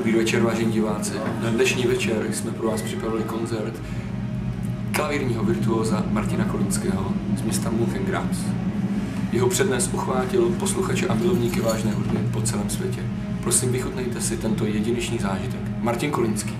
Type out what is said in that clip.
Dobrý večer, vážení diváci. Na dnešní večer jsme pro vás připravili koncert klavírního virtuóza Martina Kolinského z města Mönchengradz. Jeho přednes uchvátil posluchače a milovníky vážné hudby po celém světě. Prosím, vychutnejte si tento jedinečný zážitek. Martin Kolinský.